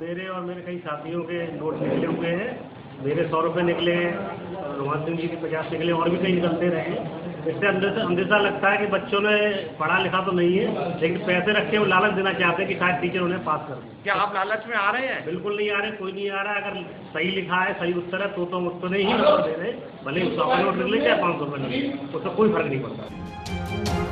मेरे और मेरे कई साथियों के नोट निकले हुए हैं। मेरे सौ रुपये निकले हैं रोहन सिंह जी के पचास निकले और भी कई निकलते रहे हैं। इससे अंदेशा लगता है कि बच्चों ने पढ़ा लिखा तो नहीं है लेकिन पैसे रख के वो लालच देना चाहते हैं कि शायद टीचर उन्हें पास कर दें। क्या आप लालच में आ रहे हैं? बिल्कुल नहीं आ रहे कोई नहीं आ रहा। अगर सही लिखा है सही उत्तर है तो तो उतने ही नंबर दे रहे भले ही नोट नोट निकले चाहे पाँच सौ रुपये निकले उसका कोई फ़र्क नहीं पड़ता।